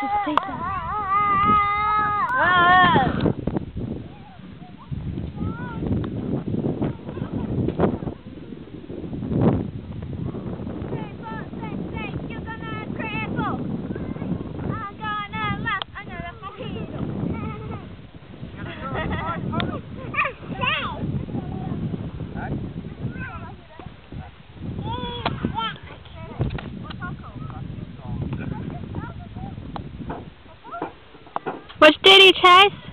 Just stay down. Which did he chase?